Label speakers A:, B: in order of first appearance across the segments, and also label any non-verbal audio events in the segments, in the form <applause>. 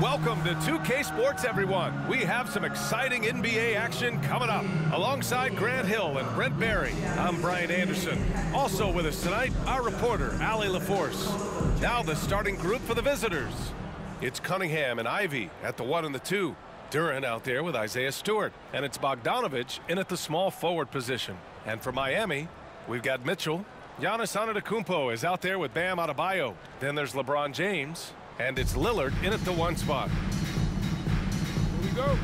A: Welcome to 2K Sports, everyone. We have some exciting NBA action coming up. Alongside Grant Hill and Brent Barry, I'm Brian Anderson. Also with us tonight, our reporter, Allie LaForce. Now the starting group for the visitors. It's Cunningham and Ivey at the one and the two. Duren out there with Isaiah Stewart. And it's Bogdanovich in at the small forward position. And for Miami, we've got Mitchell. Giannis Antetokounmpo is out there with Bam Adebayo. Then there's LeBron James. And it's Lillard in at the one spot. Here we go.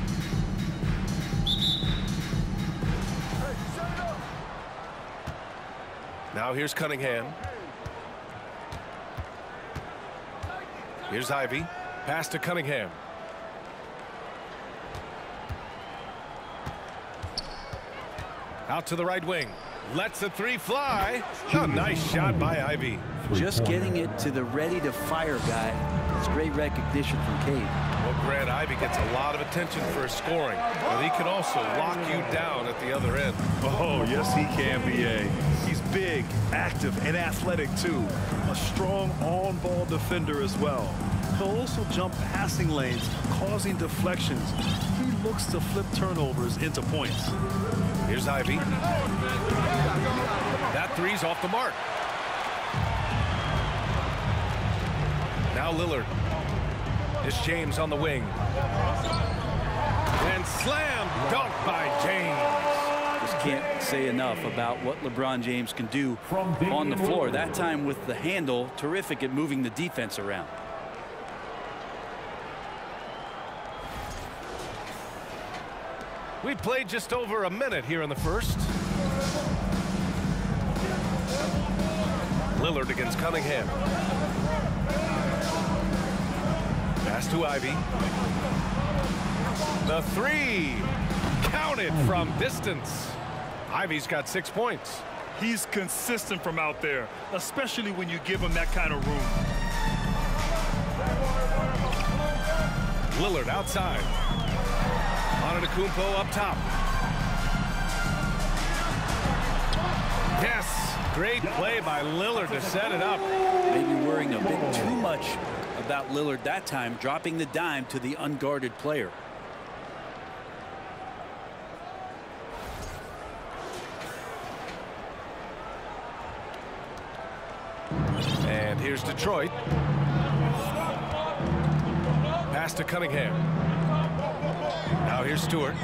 A: Now here's Cunningham. Here's Ivey. Pass to Cunningham. Out to the right wing. Lets the three fly. A nice shot by Ivey.
B: Just getting it to the ready-to-fire guy. It's great recognition from Cade.
A: Well, Grant Ivey gets a lot of attention for his scoring, but he can also lock you down at the other end.
C: Oh, yes, he can, B.A. He's big, active, and athletic, too. A strong on-ball defender as well. He'll also jump passing lanes, causing deflections. He looks to flip turnovers into points.
A: Here's Ivey. That three's off the mark. Now Lillard. It's James on the wing. And slam dunk by James.
B: Just can't say enough about what LeBron James can do on the floor. That time with the handle, terrific at moving the defense around.
A: We played just over a minute here in the first. Lillard against Cunningham. Pass to Ivey. The three. Counted from distance. Ivey's got six points.
C: He's consistent from out there, especially when you give him that kind of room.
A: Lillard outside. Antetokounmpo up top. Yes, great play by Lillard to set it up.
B: Maybe worrying a bit too much about Lillard that time, dropping the dime to the unguarded player.
A: And here's Detroit. Pass to Cunningham. Now here's Stewart.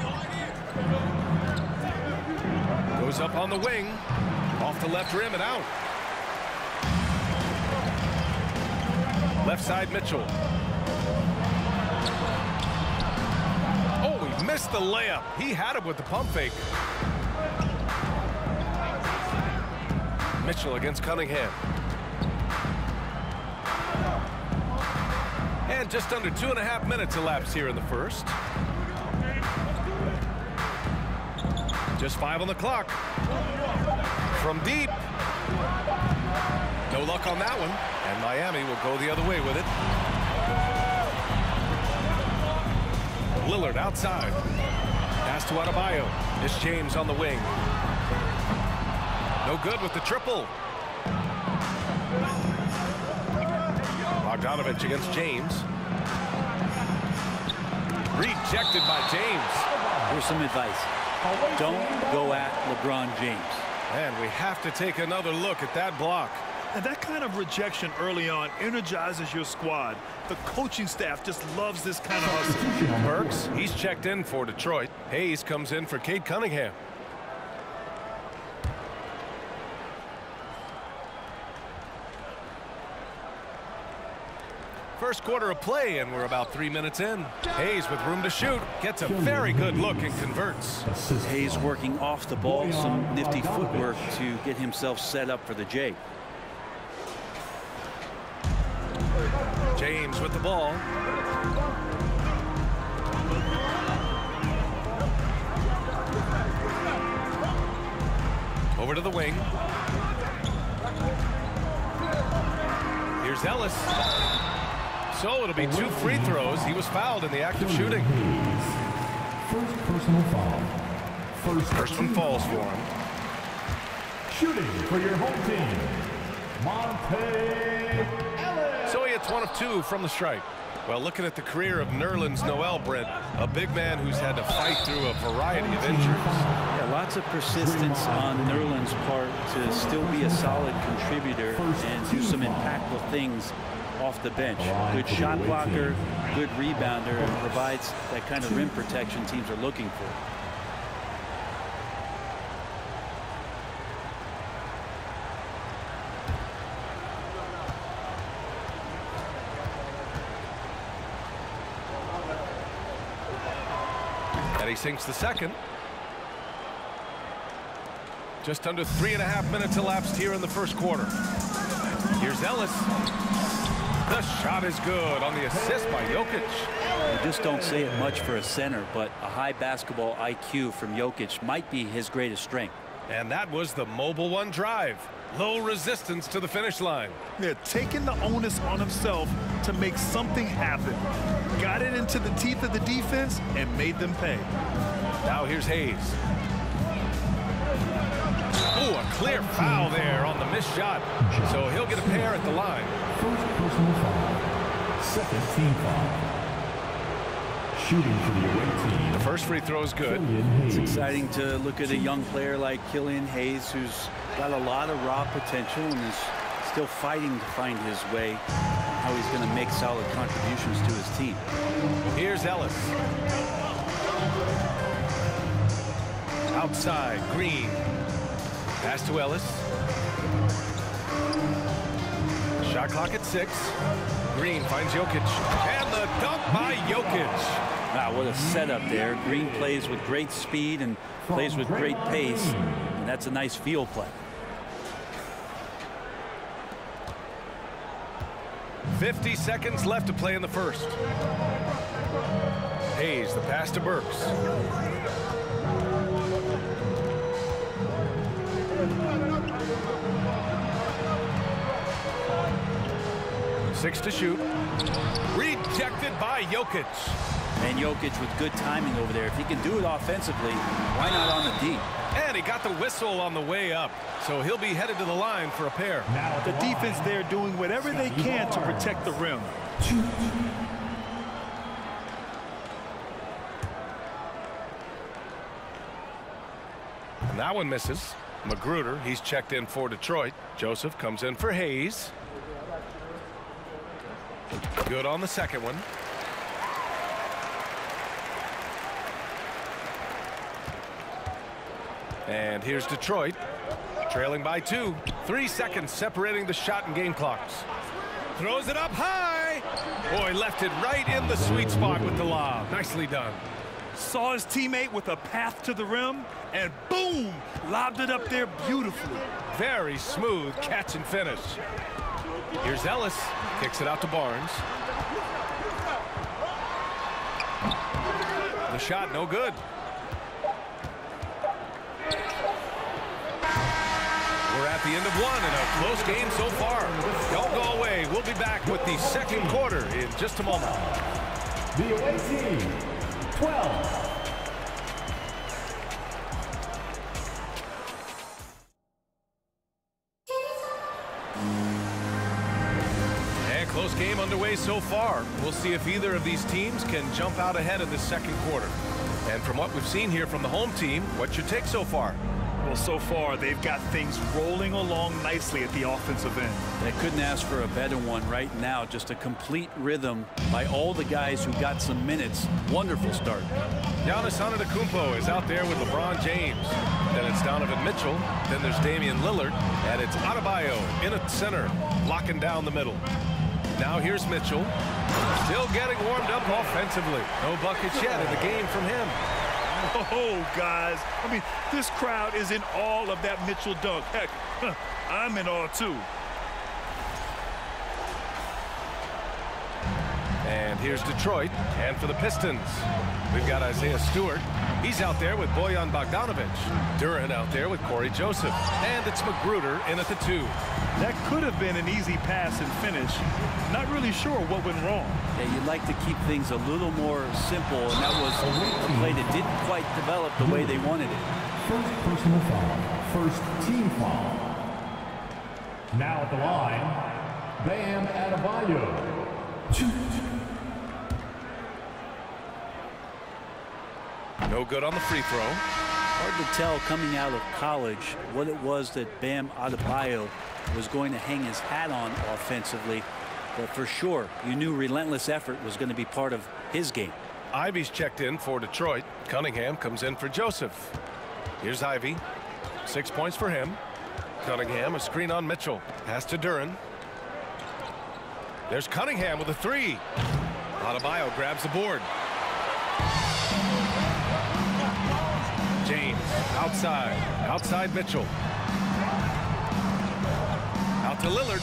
A: Goes up on the wing. Off the left rim and out. Left side Mitchell. Oh, he missed the layup. He had it with the pump fake. Mitchell against Cunningham. And just under two and a half minutes elapsed here in the first. Just five on the clock. From deep. No luck on that one. And Miami will go the other way with it. Lillard outside. Pass to Adebayo. It's James on the wing. No good with the triple. Bogdanovich against James. Rejected by James.
B: Here's some advice. Don't go at LeBron James.
A: And we have to take another look at that block.
C: And that kind of rejection early on energizes your squad. The coaching staff just loves this kind of hustle. <laughs>
A: Burks, he's checked in for Detroit. Hayes comes in for Cade Cunningham. First quarter of play, and we're about three minutes in. Hayes with room to shoot. Gets a very good look and converts.
B: Hayes working off the ball. Some nifty footwork to get himself set up for the J.
A: James with the ball. Over to the wing. Here's Ellis. So it'll be two free throws. He was fouled in the act of shooting.
D: First personal foul. First,
A: First one falls for him.
D: Shooting for your home team,
A: Monta one of two from the stripe. Well, looking at the career of Nerlens Noel, Brent, a big man who's had to fight through a variety of injuries.
B: Yeah, lots of persistence on Nerlens' part to still be a solid contributor and do some impactful things off the bench. Good shot blocker, good rebounder, and provides that kind of rim protection teams are looking for.
A: And he sinks the second. Just under three and a half minutes elapsed here in the first quarter. Here's Ellis. The shot is good on the assist by Jokic.
B: You just don't say it much for a center, but a high basketball IQ from Jokic might be his greatest strength.
A: And that was the mobile one drive. Low resistance to the finish line.
C: They're taking the onus on himself to make something happen. Got it into the teeth of the defense and made them pay.
A: Now here's Hayes. Oh, a clear foul there on the missed shot. So he'll get a pair at the line.
D: First personal foul. Second team foul. Shooting for the away team.
A: The first free throw is good.
B: It's exciting to look at a young player like Killian Hayes who's got a lot of raw potential and is still fighting to find his way how he's going to make solid contributions to his team.
A: Here's Ellis. Outside, Green. Pass to Ellis. Shot clock at six. Green finds Jokic. And the dunk by Jokic.
B: Wow, what a setup there. Green plays with great speed and plays with great pace. And that's a nice field play.
A: Fifty seconds left to play in the first. Hayes, the pass to Burks. Six to shoot. Rejected by Jokic.
B: And Jokic with good timing over there. If he can do it offensively, why not on the deep?
A: And he got the whistle on the way up. So he'll be headed to the line for a pair.
D: Now
C: The
D: line.
C: defense there doing whatever they can to protect the rim.
A: And that one misses. McGruder, he's checked in for Detroit. Joseph comes in for Hayes. Good on the second one. And here's Detroit, trailing by two. Three seconds separating the shot and game clocks. Throws it up high. Boy, left it right in the sweet spot with the lob. Nicely done.
C: Saw his teammate with a path to the rim, and boom, lobbed it up there beautifully.
A: Very smooth catch and finish. Here's Ellis. Kicks it out to Barnes. The shot, no good. We're at the end of one and a close game so far. Don't go away. We'll be back with the second quarter in just a moment.
D: The away team. 12.
A: Underway so far. We'll see if either of these teams can jump out ahead in the second quarter. And from what we've seen here from the home team, what's your take so far?
C: Well, so far, they've got things rolling along nicely at the offensive end.
B: They couldn't ask for a better one right now. Just a complete rhythm by all the guys who got some minutes. Wonderful start.
A: Giannis Antetokounmpo is out there with LeBron James. Then it's Donovan Mitchell. Then there's Damian Lillard. And it's Adebayo in at center, locking down the middle. Now here's Mitchell. Still getting warmed up offensively. No buckets yet in the game from him.
C: Oh, guys. I mean, this crowd is in all of that Mitchell dunk. Heck, <laughs> I'm in awe, too.
A: And here's Detroit. And for the Pistons, we've got Isaiah Stewart. He's out there with Bojan Bogdanovich. Duren out there with Cory Joseph. And it's McGruder in at the two.
C: That could have been an easy pass and finish. Not really sure what went wrong.
B: Yeah, you like to keep things a little more simple, and that was a play that didn't quite develop the way they wanted it.
D: First personal foul, first team foul. Now at the line, Bam Adebayo.
A: No good on the free throw.
B: Hard to tell coming out of college what it was that Bam Adebayo was going to hang his hat on offensively. But for sure, you knew relentless effort was going to be part of his game.
A: Ivey's checked in for Detroit. Cunningham comes in for Joseph. Here's Ivey. Six points for him. Cunningham, a screen on Mitchell. Pass to Duren. There's Cunningham with a three. Adebayo grabs the board. Outside. Outside Mitchell. Out to Lillard.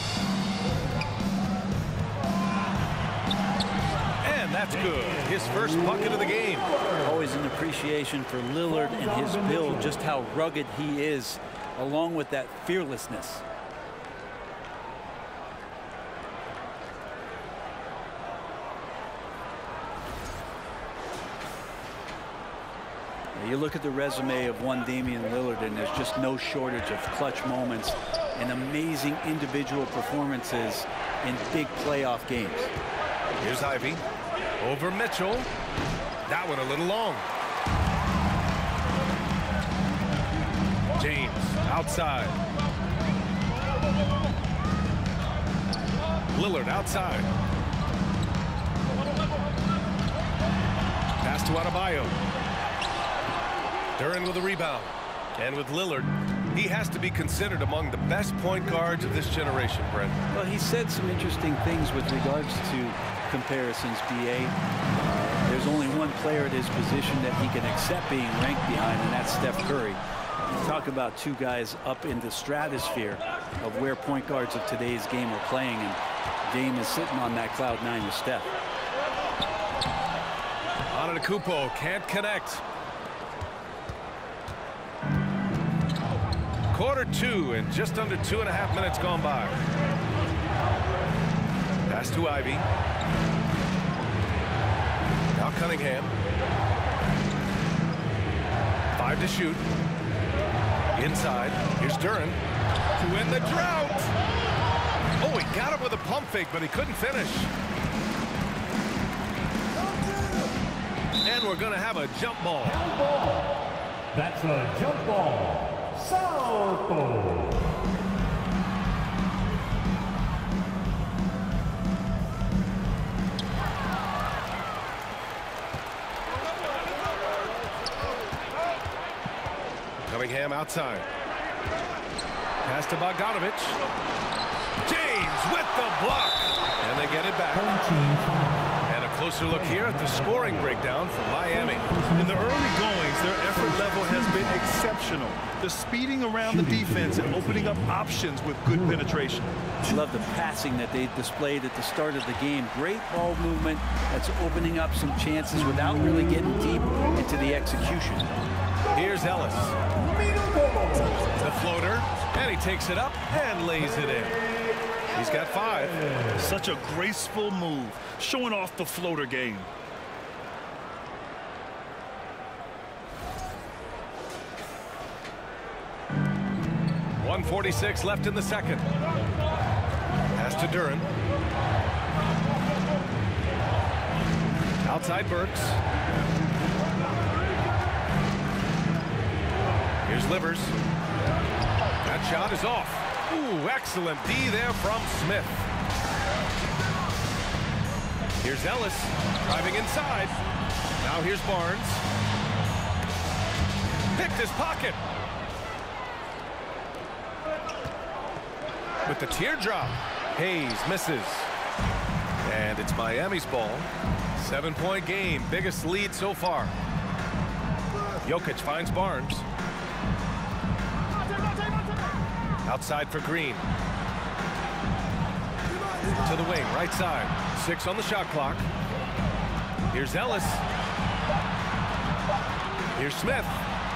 A: And that's good. His first bucket of the game.
B: Always an appreciation for Lillard and his build, just how rugged he is, along with that fearlessness. Look at the resume of one Damian Lillard, and there's just no shortage of clutch moments and amazing individual performances in big playoff games.
A: Here's Ivey. Over Mitchell. That one a little long. James outside. Lillard outside. Pass to Adebayo. Duren with a rebound. And with Lillard, he has to be considered among the best point guards of this generation, Brent.
B: Well, he said some interesting things with regards to comparisons, BA. Uh, there's only one player at his position that he can accept being ranked behind, and that's Steph Curry. You talk about two guys up in the stratosphere of where point guards of today's game are playing, and Dame is sitting on that cloud nine with Steph.
A: Antetokounmpo can't connect. Quarter two and just under two and a half minutes gone by. Pass to Ivey. Now Cunningham. Five to shoot. Inside. Here's Duren to win the drought. Oh, he got him with a pump fake, but he couldn't finish. And we're going to have a jump ball.
D: That's a jump ball. Southpaw.
A: Cunningham outside. Pass to Bogdanovich. James with the block. And they get it back. And closer look here at the scoring breakdown from Miami.
C: In the early goings, their effort level has been exceptional. The speeding around the defense and opening up options with good penetration.
B: Love the passing that they displayed at the start of the game. Great ball movement that's opening up some chances without really getting deep into the execution.
A: Here's Ellis. The floater. And he takes it up and lays it in. He's got five.
C: Such a graceful move, showing off the floater game.
A: One forty-six left in the second. Pass to Duren. Outside Burks. Here's Livers. That shot is off. Ooh, excellent D there from Smith. Here's Ellis driving inside. Now here's Barnes. Picked his pocket. With the teardrop. Hayes misses. And it's Miami's ball. Seven-point game. Biggest lead so far. Jokic finds Barnes. Outside for Green. To the wing, right side. Six on the shot clock. Here's Ellis. Here's Smith.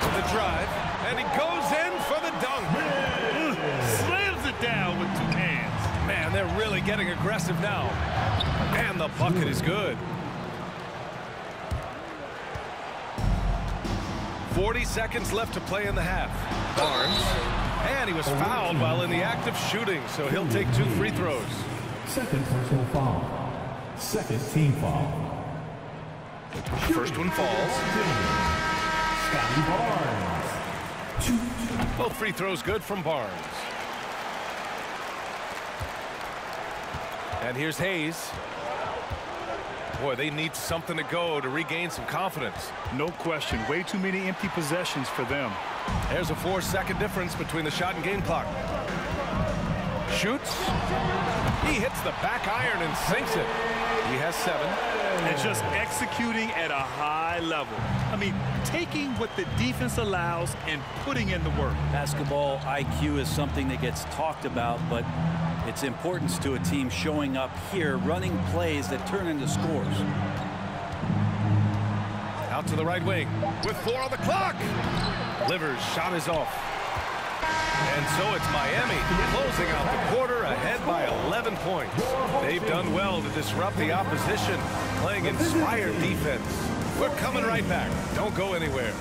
A: To the drive. And he goes in for the dunk.
C: Slams it down with two hands.
A: Man, they're really getting aggressive now. And the bucket is good. 40 seconds left to play in the half. Barnes. And he was fouled while in the act of shooting, so he'll take two free throws.
D: Second personal foul. Second team foul.
A: First one falls.
D: Scottie Barnes.
A: Both free throws good from Barnes. And here's Hayes. Boy, they need something to go to regain some confidence.
C: No question. Way too many empty possessions for them.
A: There's a four-second difference between the shot and game clock. Shoots. He hits the back iron and sinks it. He has seven.
C: And just executing at a high level. I mean, taking what the defense allows and putting in the work.
B: Basketball IQ is something that gets talked about, but its importance to a team showing up here, running plays that turn into scores.
A: Out to the right wing with four on the clock. Livers shot is off. And so it's Miami closing out the quarter ahead by 11 points. They've done well to disrupt the opposition, playing inspired defense. We're coming right back. Don't go anywhere.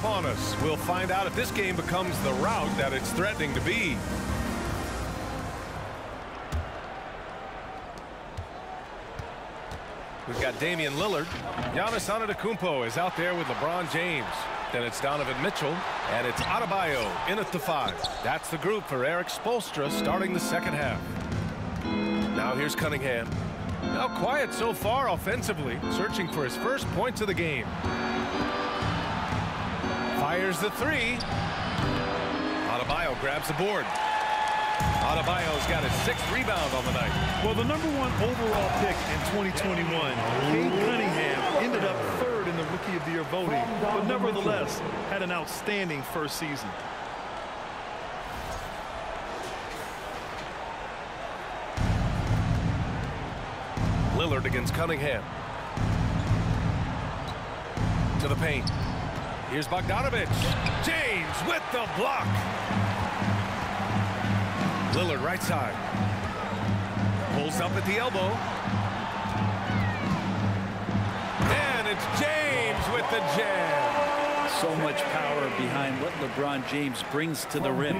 A: Upon us, we'll find out if this game becomes the route that it's threatening to be. We've got Damian Lillard. Giannis Antetokounmpo is out there with LeBron James. Then it's Donovan Mitchell, and it's Adebayo in at the five. That's the group for Erik Spoelstra starting the second half. Now here's Cunningham. Now quiet so far offensively, searching for his first points of the game. Fires the three. Adebayo grabs the board. Adebayo's got his sixth rebound on the night.
C: Well, the number one overall pick in 2021, Cade Cunningham, ended up third in the Rookie of the Year voting, but nevertheless had an outstanding first season.
A: Lillard against Cunningham. To the paint. Here's Bogdanovich. James with the block. Lillard right side. Pulls up at the elbow. And it's James with the jam.
B: So much power behind what LeBron James brings to the rim.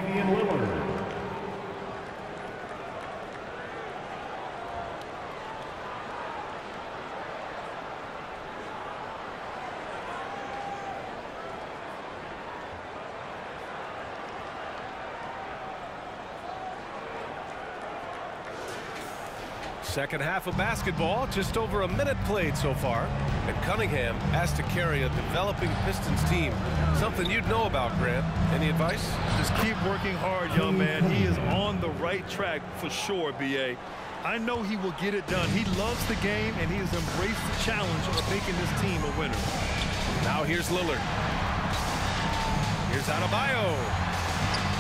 A: Second half of basketball, just over a minute played so far. And Cunningham has to carry a developing Pistons team. Something you'd know about, Grant. Any advice?
C: Just keep working hard, young man. He is on the right track for sure, B.A. I know he will get it done. He loves the game, and he has embraced the challenge of making this team a winner.
A: Now here's Lillard. Here's Adebayo.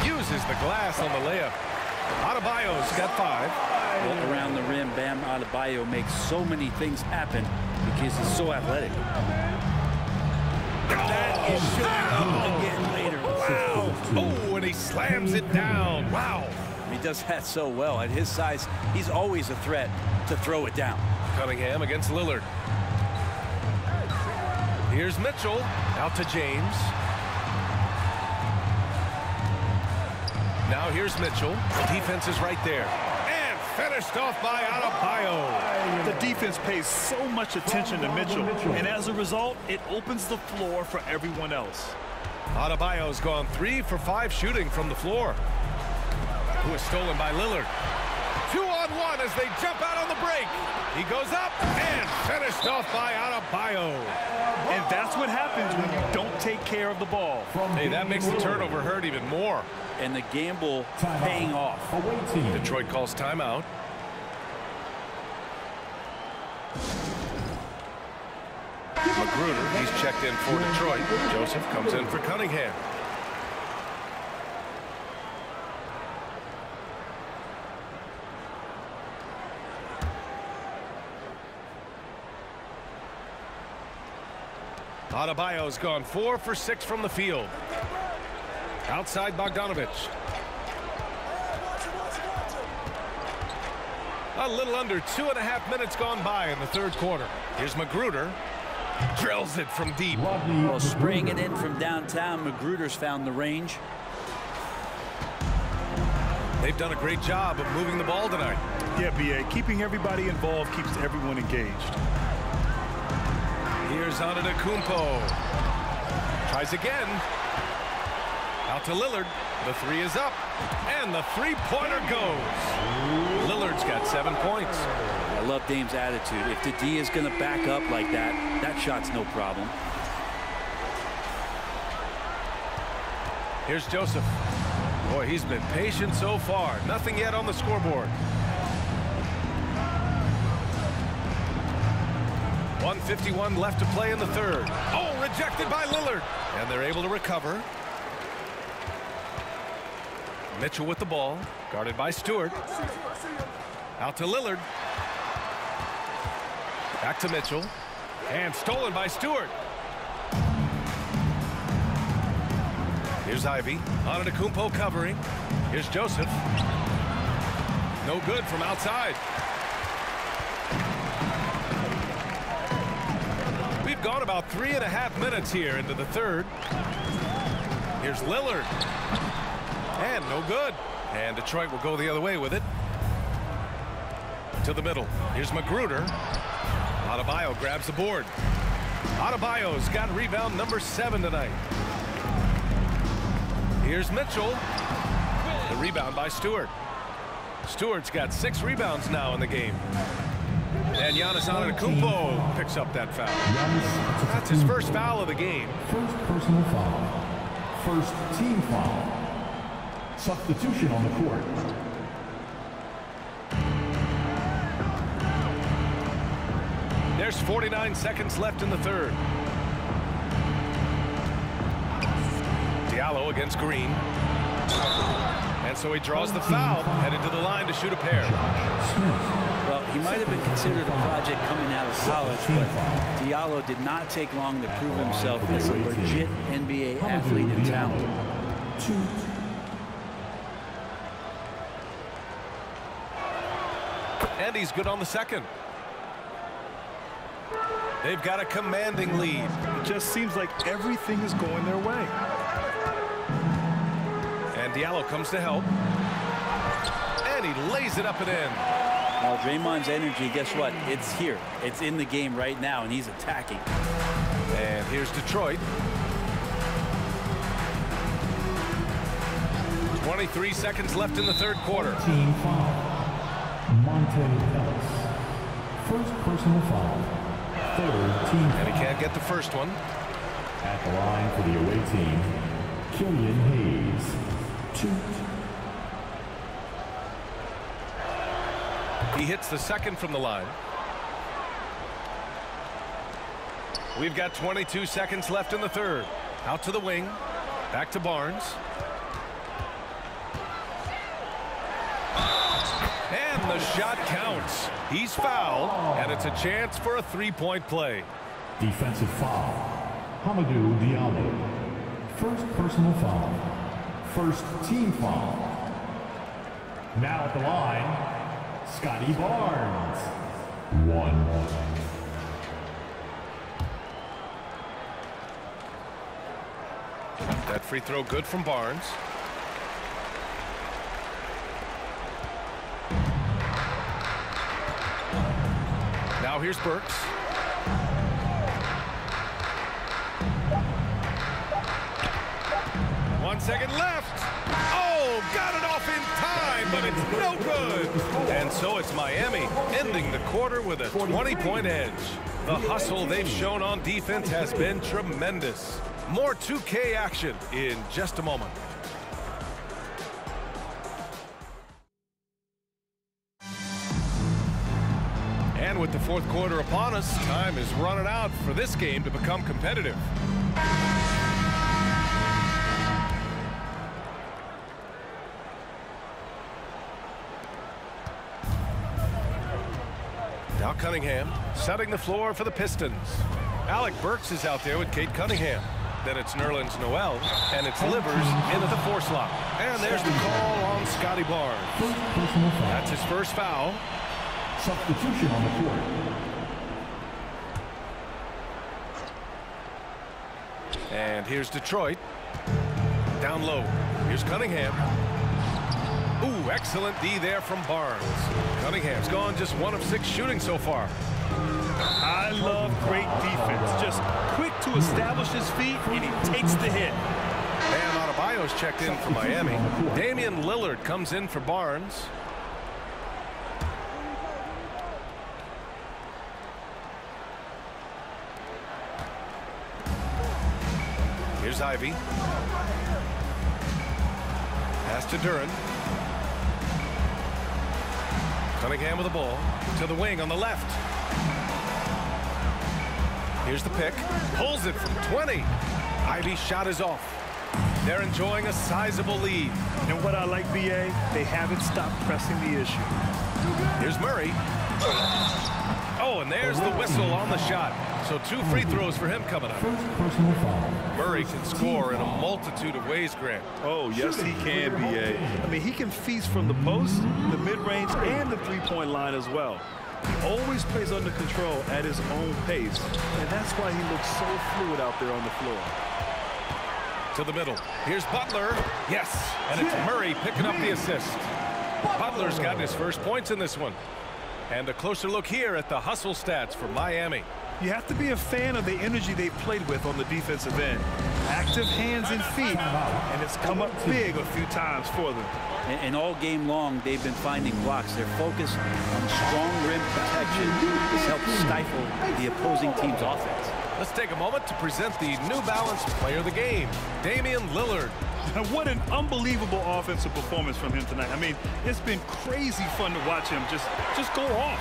A: Uses the glass on the layup. Adebayo's got five.
B: Well, around the rim, Bam Adebayo makes so many things happen because he's so athletic.
A: That is showing up again later. Wow. Oh, and he slams it down. Wow.
B: He does that so well. At his size, he's always a threat to throw it down.
A: Cunningham against Lillard. Here's Mitchell. Out to James. Now here's Mitchell. The defense is right there. And finished off by Adebayo.
C: The defense pays so much attention to Mitchell, and as a result, it opens the floor for everyone else.
A: Adebayo's gone three for five shooting from the floor. Who is stolen by Lillard. Two on one as they jump out on the break. He goes up and finished off by Adebayo.
C: And that's what happens when you don't take care of the ball.
A: Hey, that makes the turnover hurt even more.
B: And the gamble paying off.
A: Detroit calls timeout. McGruder, he's checked in for Detroit. Joseph comes in for Cunningham. Adebayo's gone four for six from the field. Outside Bogdanovich. A little under two and a half minutes gone by in the third quarter. Here's McGruder. Drills it from deep.
B: Well, spraying it in from downtown, McGruder's found the range.
A: They've done a great job of moving the ball tonight.
C: Yeah, B.A. Keeping everybody involved keeps everyone engaged.
A: Here's Antetokounmpo. Tries again. Out to Lillard. The three is up. And the three-pointer goes. Lillard's got seven points.
B: I love Dame's attitude. If the D is going to back up like that, that shot's no problem.
A: Here's Joseph. Boy, he's been patient so far. Nothing yet on the scoreboard. 151 left to play in the third. Oh, rejected by Lillard. And they're able to recover. Mitchell with the ball, guarded by Stewart. Out to Lillard. Back to Mitchell. And stolen by Stewart. Here's Ivey. Antetokounmpo covering. Here's Joseph. No good from outside. We've gone about three and a half minutes here into the third. Here's Lillard. And no good. And Detroit will go the other way with it. To the middle. Here's McGruder. Adebayo grabs the board. Adebayo's got rebound number seven tonight. Here's Mitchell. The rebound by Stewart. Stewart's got six rebounds now in the game. And Giannis Antetokounmpo picks up that foul. That's his first foul of the game.
D: First personal foul. First team foul. Substitution on the court.
A: There's 49 seconds left in the third. Diallo against Green. And so he draws the foul, headed to the line to shoot a pair.
B: Well, he might have been considered a project coming out of college, but Diallo did not take long to prove himself as a legit NBA athlete and talent.
A: And he's good on the second. They've got a commanding lead.
C: It just seems like everything is going their way.
A: And Diallo comes to help. And he lays it up and in.
B: Well, Draymond's energy, guess what? It's here. It's in the game right now, and he's attacking.
A: And here's Detroit. 23 seconds left in the third quarter.
D: Team foul. Monta Ellis. First personal foul. Third team
A: And he can't get the first one.
D: At the line for the away team, Killian Hayes. Two.
A: He hits the second from the line. We've got 22 seconds left in the third. Out to the wing. Back to Barnes. And the shot counts. He's fouled, and it's a chance for a three-point play.
D: Defensive foul. Hamidou Diallo. First personal foul. First team foul. Now at the line, Scottie Barnes. One.
A: That free throw good from Barnes. Now here's Burks. One second left. Oh, got it off in time, but it's no good. And so it's Miami ending the quarter with a 20-point edge. The hustle they've shown on defense has been tremendous. More 2K action in just a moment. And with the fourth quarter upon us, time is running out for this game to become competitive. Cunningham setting the floor for the Pistons. Alec Burks is out there with Cade Cunningham. Then it's Nerlens Noel, and it's Livers into the four slot. And there's the call on Scottie Barnes.
D: First personal foul.
A: That's his first foul.
D: Substitution on the court.
A: And here's Detroit. Down low. Here's Cunningham. Ooh, excellent D there from Barnes. Cunningham's gone just one of six shooting so far.
C: I love great defense. Just quick to establish his feet, and he takes the hit.
A: And Adebayo's checked in for Miami. Damian Lillard comes in for Barnes. Here's Ivey. Pass to Duren. Cunningham with the ball. To the wing on the left. Here's the pick. Pulls it from 20. Ivey's shot is off. They're enjoying a sizable lead.
C: And what I like, BA, they haven't stopped pressing the issue.
A: Here's Murray. Oh, and there's the whistle on the shot. So two free throws for him coming up.
D: First personal foul.
A: Murray can score in a multitude of ways, Grant.
C: Oh, yes, he can, BA. I mean, he can feast from the post, the mid-range, and the three-point line as well. He always plays under control at his own pace, and that's why he looks so fluid out there on the floor.
A: To the middle. Here's Butler. Yes, and it's Murray picking up the assist. Butler's gotten his first points in this one. And a closer look here at the hustle stats for Miami.
C: You have to be a fan of the energy they've played with on the defensive end. Active hands and feet, and it's come up big a few times for them.
B: And, and all game long, they've been finding blocks. Their focus on strong rim protection has helped stifle the opposing team's offense.
A: Let's take a moment to present the New Balance Player of the Game, Damian Lillard.
C: And what an unbelievable offensive performance from him tonight. I mean, it's been crazy fun to watch him just, just go off.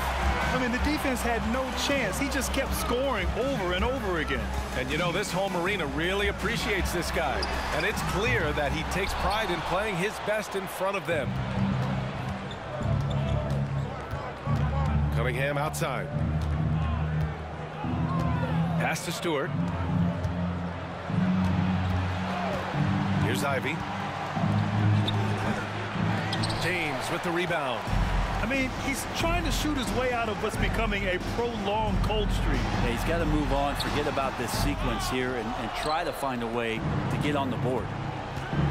C: I mean, the defense had no chance. He just kept scoring over and over again.
A: And you know, this home arena really appreciates this guy. And it's clear that he takes pride in playing his best in front of them. Cunningham outside. Pass to Stewart. Here's Ivey. James with the rebound.
C: I mean, he's trying to shoot his way out of what's becoming a prolonged cold streak.
B: Yeah, he's got to move on, forget about this sequence here, and, and try to find a way to get on the board.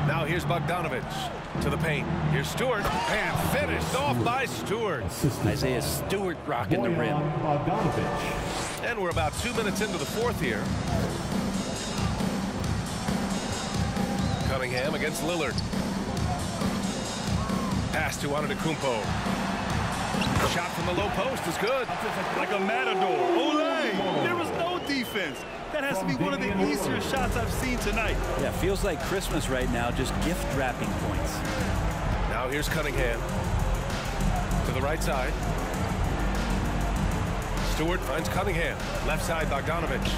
A: Now here's Bogdanovich to the paint. Here's Stewart. And finished off by Stewart.
D: Assistant
B: Isaiah
D: foul.
B: Stewart rocking the rim.
D: Bogdanovich.
A: And we're about two minutes into the fourth here. Cunningham against Lillard. Pass to Antetokounmpo. Shot from the low post is good.
C: Like a matador. Ole! There was no defense. That has to be one of the easier shots I've seen tonight.
B: Yeah, feels like Christmas right now, just gift wrapping points.
A: Now here's Cunningham. To the right side. Stewart finds Cunningham. Left side, Bogdanovich.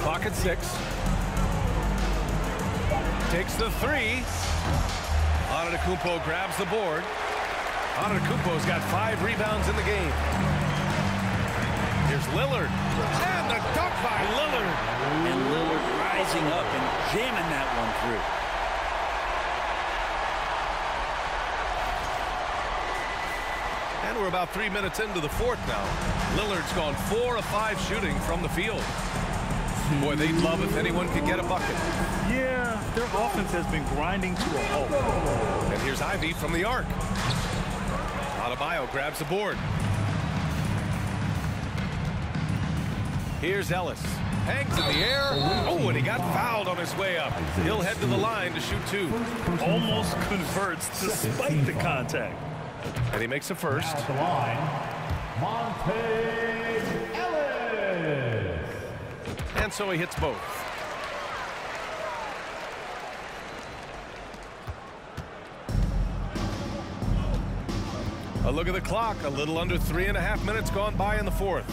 A: Clock at six. Takes the three. Antetokounmpo grabs the board. Antetokounmpo's got five rebounds in the game. Here's Lillard. And the dunk by Lillard.
B: And Lillard rising up and jamming that one through.
A: And we're about three minutes into the fourth now. Lillard's gone four of five shooting from the field. Boy, they'd love if anyone could get a bucket.
C: Yeah, their offense has been grinding to a halt.
A: And here's Ivey from the arc. Adebayo grabs the board. Here's Ellis. Hangs in the air. Oh, and he got fouled on his way up. He'll head to the line to shoot two.
C: Almost converts despite the contact.
A: And he makes a first.
D: At the line, Monta Ellis.
A: And so he hits both. A look at the clock. A little under three and a half minutes gone by in the fourth.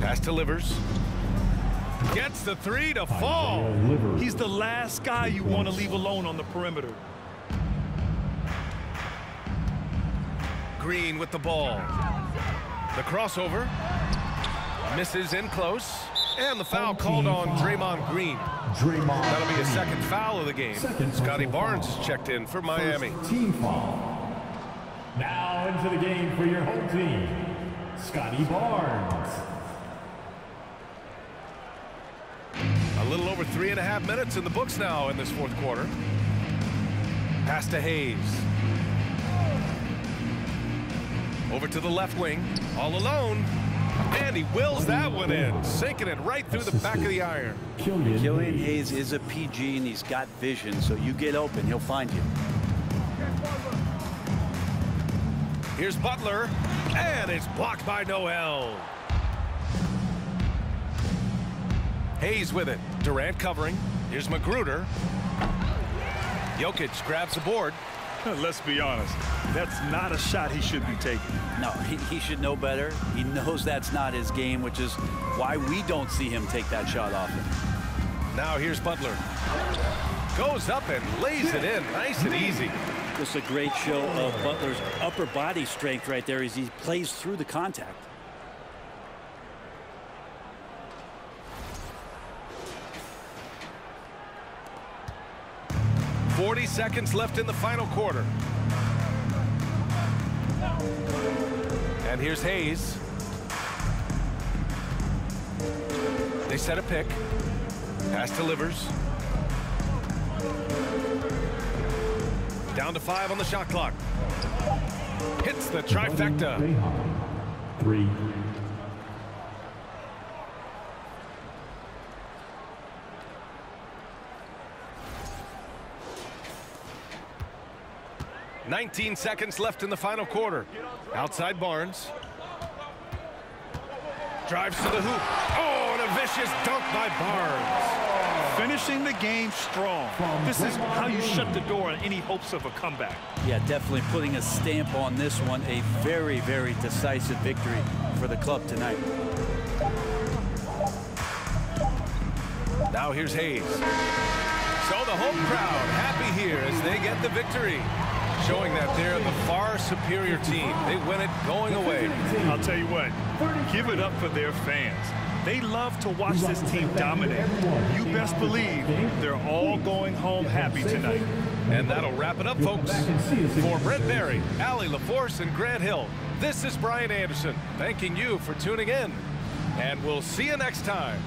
A: Pass to Livers. Gets the three to fall.
C: He's the last guy you want to leave alone on the perimeter.
A: Green with the ball. The crossover. Misses in close. And the foul called on Draymond Green.
D: Draymond.
A: That'll be a second foul of the game.
D: Scottie
A: Barnes
D: foul.
A: checked in for Miami.
D: First team foul. Now into the game for your home team, Scottie Barnes.
A: A little over three and a half minutes in the books now in this fourth quarter. Pass to Hayes. Over to the left wing, all alone. And he wills that one in, sinking it right through the back of the iron.
D: Killian,
B: Killian Hayes is a PG and he's got vision, so you get open, he'll find you.
A: Here's Butler, and it's blocked by Noel. Hayes with it. Durant covering. Here's McGruder. Jokic grabs the board. <laughs>
C: Let's be honest. That's not a shot he should be taking.
B: No, he, he should know better. He knows that's not his game, which is why we don't see him take that shot often.
A: Now here's Butler. Goes up and lays it in. Nice and easy.
B: Just a great show of Butler's upper body strength right there as he plays through the contact.
A: Seconds left in the final quarter. And here's Hayes. They set a pick. Pass delivers. Down to five on the shot clock. Hits the trifecta.
D: Three.
A: 19 seconds left in the final quarter. Outside Barnes. Drives to the hoop. Oh, and a vicious dunk by Barnes.
C: Finishing the game strong. This is how you shut the door on any hopes of a comeback.
B: Yeah, definitely putting a stamp on this one. A very, very decisive victory for the club tonight.
A: Now here's Hayes. So the home crowd happy here as they get the victory. Showing that they're the far superior team. They win it going away.
C: I'll tell you what, give it up for their fans. They love to watch this team dominate. You best believe they're all going home happy tonight.
A: And that'll wrap it up, folks. For Brent Barry, Allie LaForce, and Grant Hill, this is Brian Anderson thanking you for tuning in. And we'll see you next time